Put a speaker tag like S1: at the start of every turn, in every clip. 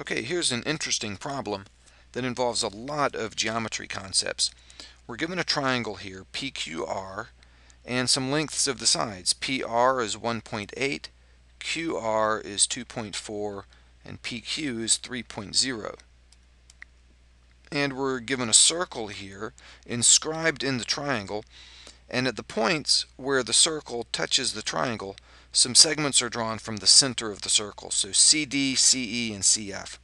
S1: Okay, here's an interesting problem that involves a lot of geometry concepts. We're given a triangle here, PQR, and some lengths of the sides. PR is 1.8, QR is 2.4, and PQ is 3.0. And we're given a circle here, inscribed in the triangle, and at the points where the circle touches the triangle, some segments are drawn from the center of the circle, so CD, CE, and CF.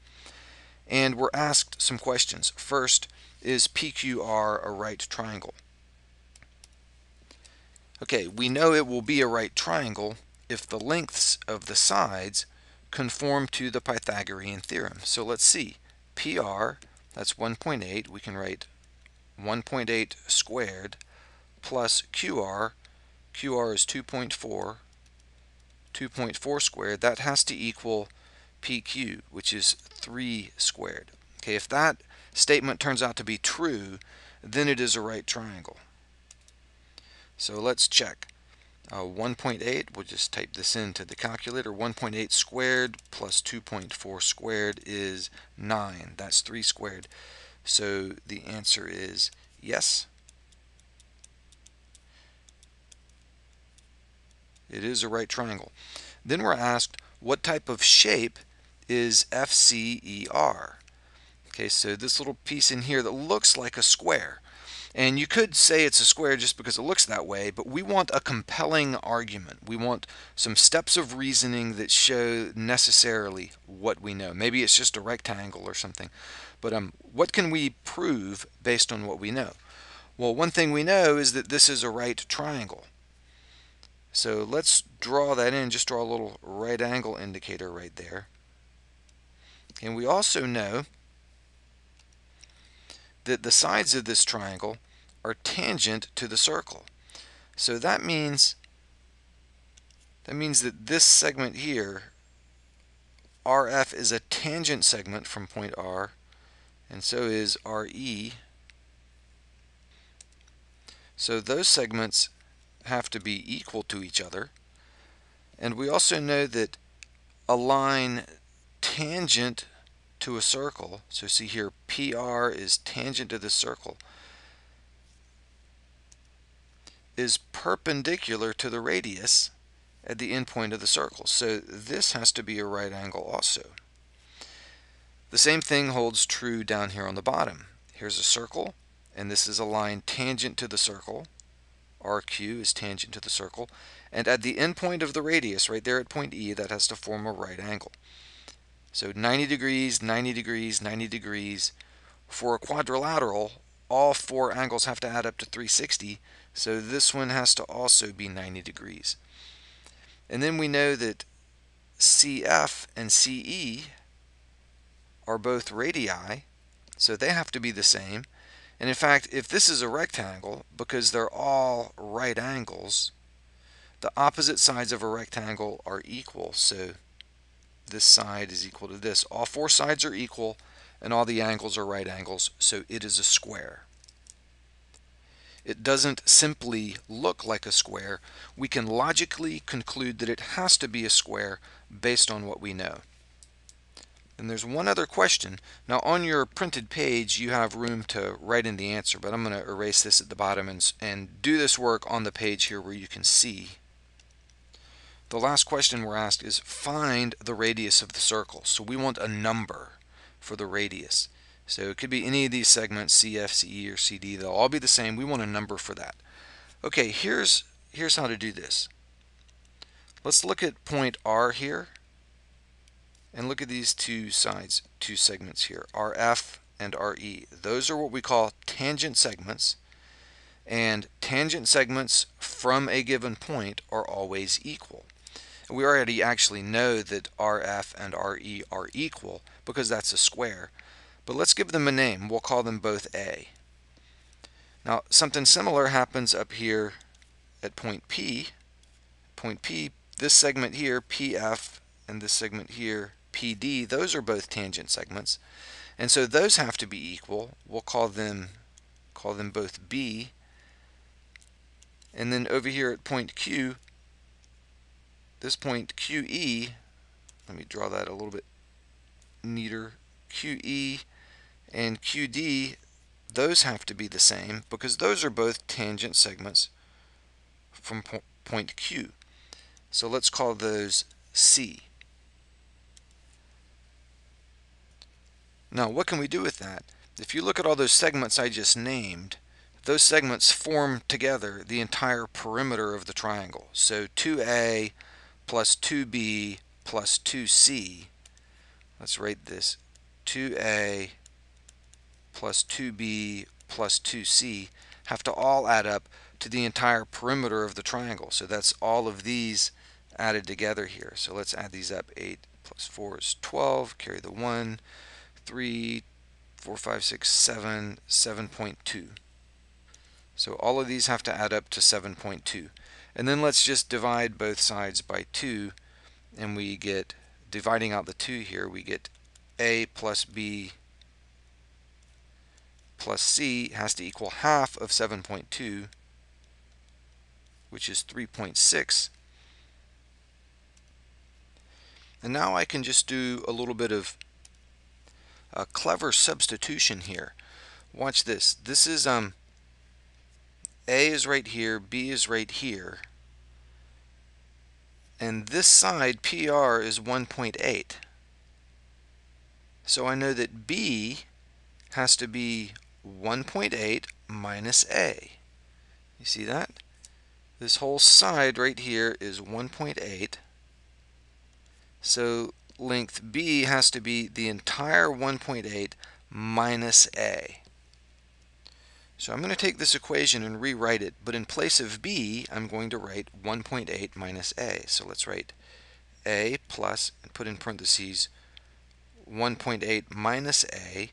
S1: And we're asked some questions. First, is PQR a right triangle? Okay, we know it will be a right triangle if the lengths of the sides conform to the Pythagorean theorem. So let's see. PR, that's 1.8, we can write 1.8 squared plus QR, QR is 2.4, 2.4 squared, that has to equal PQ, which is 3 squared. Okay, if that statement turns out to be true, then it is a right triangle. So let's check. Uh, 1.8, we'll just type this into the calculator. 1.8 squared plus 2.4 squared is 9. That's 3 squared. So the answer is yes. It is a right triangle. Then we're asked, what type of shape is FCER? Okay, so this little piece in here that looks like a square. And you could say it's a square just because it looks that way, but we want a compelling argument. We want some steps of reasoning that show necessarily what we know. Maybe it's just a rectangle or something. But um, what can we prove based on what we know? Well, one thing we know is that this is a right triangle. So let's draw that in, just draw a little right angle indicator right there. And we also know that the sides of this triangle are tangent to the circle. So that means that means that this segment here RF is a tangent segment from point R and so is RE. So those segments have to be equal to each other. And we also know that a line tangent to a circle, so see here PR is tangent to the circle, is perpendicular to the radius at the endpoint of the circle. So this has to be a right angle also. The same thing holds true down here on the bottom. Here's a circle, and this is a line tangent to the circle. RQ is tangent to the circle. And at the endpoint of the radius, right there at point E, that has to form a right angle. So 90 degrees, 90 degrees, 90 degrees. For a quadrilateral, all four angles have to add up to 360, so this one has to also be 90 degrees. And then we know that CF and CE are both radii, so they have to be the same. And in fact, if this is a rectangle, because they're all right angles, the opposite sides of a rectangle are equal. So this side is equal to this. All four sides are equal, and all the angles are right angles, so it is a square. It doesn't simply look like a square. We can logically conclude that it has to be a square based on what we know. And there's one other question. Now on your printed page you have room to write in the answer, but I'm going to erase this at the bottom and, and do this work on the page here where you can see. The last question we're asked is find the radius of the circle. So we want a number for the radius. So it could be any of these segments, CF, CE, or CD. They'll all be the same. We want a number for that. Okay, here's, here's how to do this. Let's look at point R here and look at these two sides, two segments here, RF and RE. Those are what we call tangent segments, and tangent segments from a given point are always equal. We already actually know that RF and RE are equal because that's a square, but let's give them a name. We'll call them both A. Now, something similar happens up here at point P. Point P, this segment here, PF, and this segment here, PD, those are both tangent segments. And so those have to be equal. We'll call them call them both B. And then over here at point Q, this point QE, let me draw that a little bit neater. QE and QD, those have to be the same because those are both tangent segments from po point Q. So let's call those C. Now what can we do with that? If you look at all those segments I just named, those segments form together the entire perimeter of the triangle. So 2A plus 2B plus 2C, let's write this, 2A plus 2B plus 2C have to all add up to the entire perimeter of the triangle. So that's all of these added together here. So let's add these up. 8 plus 4 is 12. Carry the 1. 3, 4, 5, 6, 7, 7.2. So all of these have to add up to 7.2. And then let's just divide both sides by 2 and we get, dividing out the 2 here, we get a plus b plus c has to equal half of 7.2 which is 3.6 and now I can just do a little bit of a clever substitution here watch this this is um a is right here, B is right here. And this side, PR, is 1.8. So I know that B has to be 1.8 minus A. You see that? This whole side right here is 1.8. So length B has to be the entire 1.8 minus A. So I'm going to take this equation and rewrite it, but in place of b, I'm going to write 1.8 minus a. So let's write a plus, and put in parentheses, 1.8 minus a.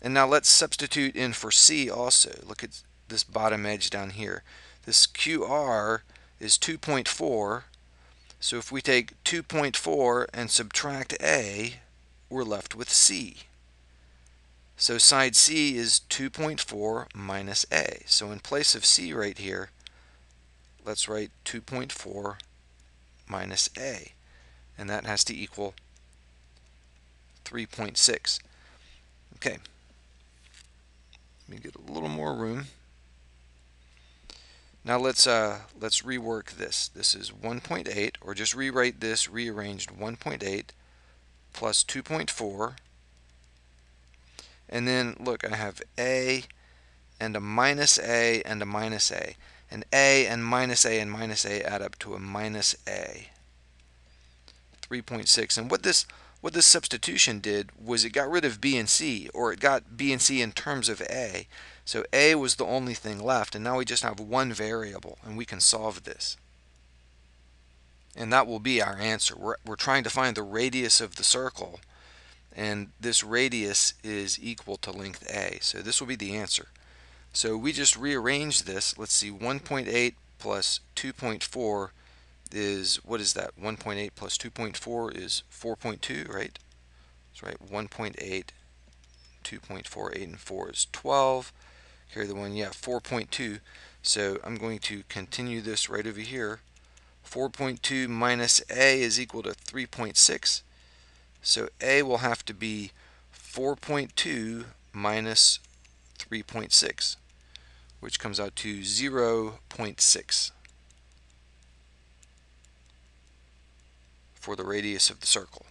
S1: And now let's substitute in for c also. Look at this bottom edge down here. This QR is 2.4. So if we take 2.4 and subtract a, we're left with c. So side C is 2.4 minus A. So in place of C right here, let's write 2.4 minus A. And that has to equal 3.6. Okay. Let me get a little more room. Now let's uh, let's rework this. This is 1.8, or just rewrite this rearranged 1.8 plus 2.4 and then look, I have A and a minus A and a minus A. And A and minus A and minus A add up to a minus A. 3.6. And what this what this substitution did was it got rid of B and C, or it got B and C in terms of A. So A was the only thing left, and now we just have one variable, and we can solve this. And that will be our answer. We're, we're trying to find the radius of the circle and this radius is equal to length A. So this will be the answer. So we just rearrange this. Let's see, 1.8 plus 2.4 is, what is that? 1.8 plus 2.4 is 4.2, right? That's right, 1.8, 2.4, 8 and 4 is 12. Carry the one, yeah, 4.2. So I'm going to continue this right over here. 4.2 minus A is equal to 3.6. So A will have to be 4.2 minus 3.6, which comes out to 0.6 for the radius of the circle.